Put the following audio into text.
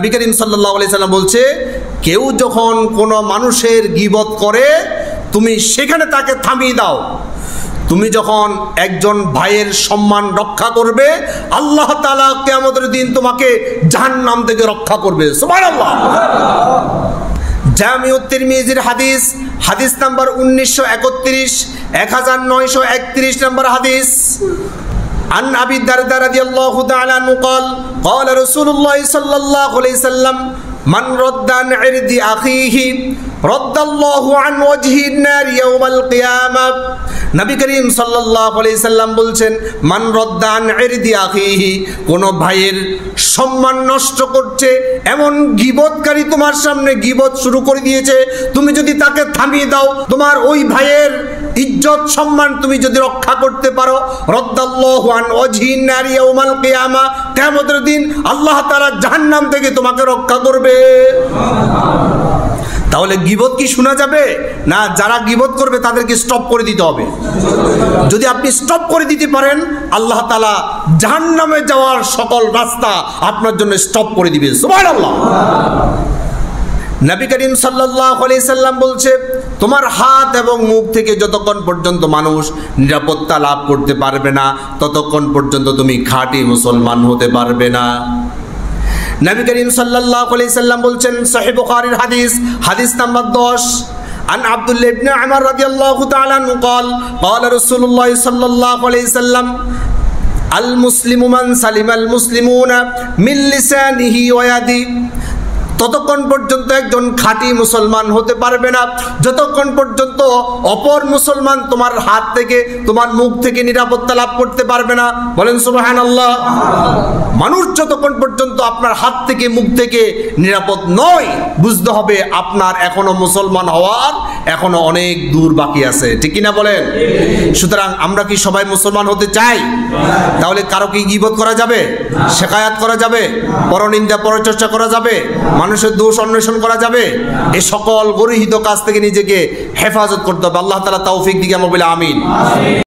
নবী করিম সাল্লাহ সাল্লাম বলছে, কেউ যখন কোনো মানুষের গিবত করে, তুমি সেখানে তাকে থামিয়ে দাও। তুমি যখন একজন ভাইয়ের সম্মান রক্ষা করবে, আল্লাহ তালা কেমতের দিন তোমাকে জাহান্নাম থেকে রক্ষা করবে। সুবহানাল্লাহ। জামিউত তিরমিজির হাদিস হাদিস নাম্বার উনিশশো একত্রিশ, এক হাজার নয়শো একত্রিশ নম্বর হাদিস। عن أبي الدرداء رضي الله تعالى عنه قال قال رسول الله صلى الله عليه وسلم من رد عن عرض أخيه رد الله عن وجه النار يوم القيامة নবী করিম সাল্লাল্লাহু আলাইহি সাল্লাম বলছেন মান রদ্দান ইরদি আখিহি কোন ভাইয়ের সম্মান নষ্ট করছে এমন গিবতকারী তোমার সামনে গিবত শুরু করে দিয়েছে তুমি যদি তাকে থামিয়ে দাও তোমার ওই ভাইয়ের ইজ্জত, সম্মান তুমি যদি রক্ষা করতে পারো কিয়ামতের দিন আল্লাহ তাআলা জাহান্নাম থেকে তোমাকে রক্ষা করবে। তাহলে গিবত কি শোনা যাবে? না, যারা গিবত করবে তাদেরকে স্টপ করে দিতে হবে। যদি আপনি স্টপ করে দিতে পারেন, আল্লাহ তালা জাহান্নামে যাওয়ার সকল রাস্তা আপনার জন্য স্টপ করে দিবে। সুবহানাল্লাহ। নবী করিম সাল্লাল্লাহু আলাইহি সাল্লাম বলছে তোমার হাত এবং মুখ থেকে যতক্ষণ পর্যন্ত মানুষ নিরাপত্তা লাভ করতে পারবে না ততক্ষণ পর্যন্ত তুমি খাঁটি মুসলমান হতে পারবে না নবী করিম সাল্লাল্লাহু আলাইহি সাল্লাম বলছেন সহিহ বুখারীর হাদিস হাদিস নাম্বার 10 عن عبد الله بن عمر رضي الله تعالى عنه قال قال رسول الله صلى الله عليه وسلم المسلم من سلم المسلمون من لسانه ويده ততক্ষণ পর্যন্ত একজন খাঁটি মুসলমান হতে পারবে না। যতক্ষণ পর্যন্ত অপর মুসলমান তোমার হাত থেকে, তোমার মুখ থেকে নিরাপত্তা লাভ করতে পারবে না। বলেন সুবাহান আল্লাহ মানুষ যতক্ষণ পর্যন্ত আপনার হাত থেকে, মুখ থেকে নিরাপদ নয়, বুঝতে হবে আপনার এখনও মুসলমান হওয়ার এখনও অনেক দূর বাকি আছে। ঠিক কিনা বলেন? সুতরাং আমরা কি সবাই মুসলমান হতে চাই? তাহলে কারও কি গিবত করা যাবে? শেখায়াত করা যাবে? পরনিন্দা, পরচর্চা করা যাবে? মানুষের দোষ অন্বেষণ করা যাবে? এ সকল গরিহিত কাজ থেকে নিজেকে হেফাজত করতে হবে। আল্লাহ তালা তৌফিক দিকে আমি বলে আমিন